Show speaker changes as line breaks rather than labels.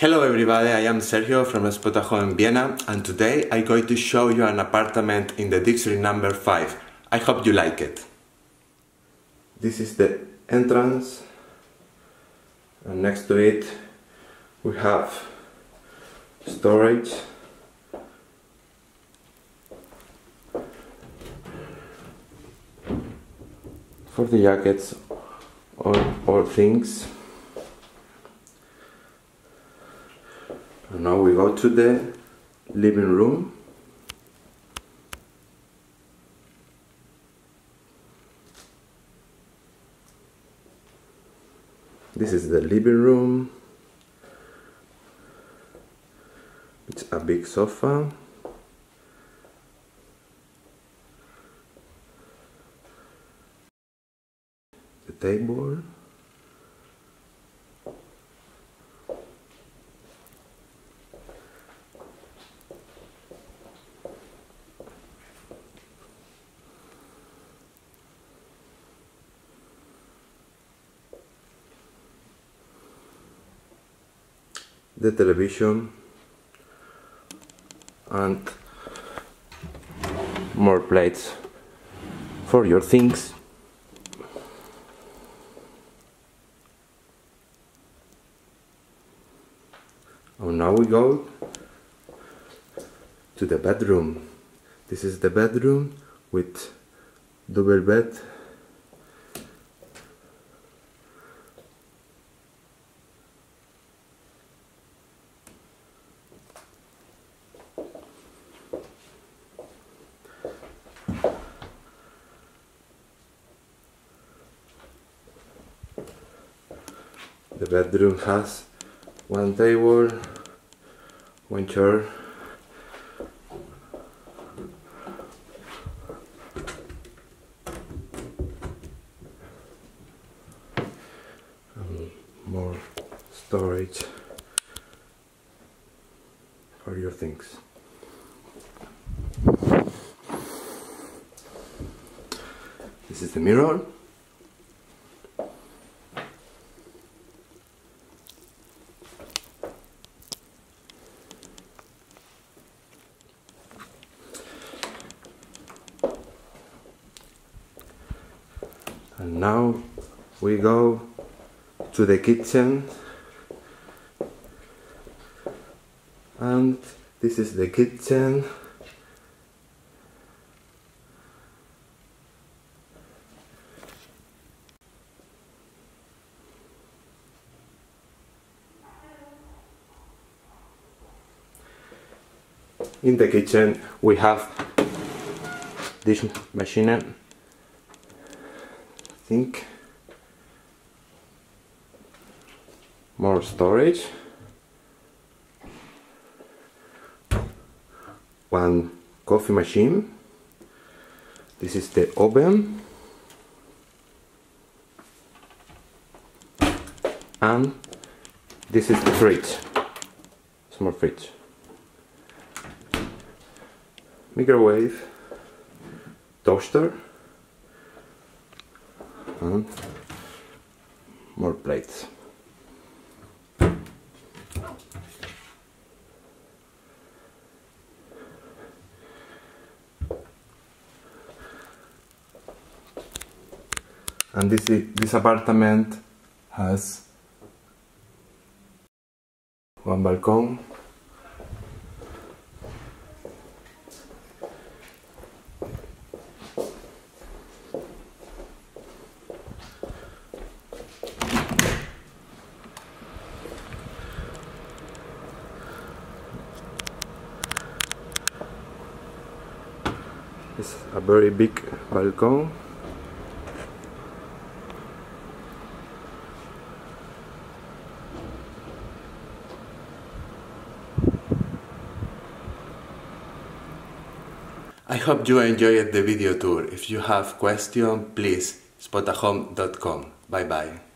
Hello everybody, I am Sergio from Spotahome in Vienna and today I'm going to show you an apartment in the district number 5. I hope you like it. This is the entrance and next to it we have storage for the jackets or, or things and now we go to the living room. This is the living room. It's a big sofa. The table the television and more plates for your things. And now we go to the bedroom. This is the bedroom with double bed The bedroom has one table, one chair, and more storage for your things. This is the mirror. And now we go to the kitchen. And this is the kitchen. In the kitchen we have this machine think. More storage. One coffee machine. This is the oven. And this is the fridge. Small fridge. Microwave. Toaster and more plates. And this this apartment has one balcony It's a very big balcony. I hope you enjoyed the video tour. If you have questions, please spotahome.com. Bye bye.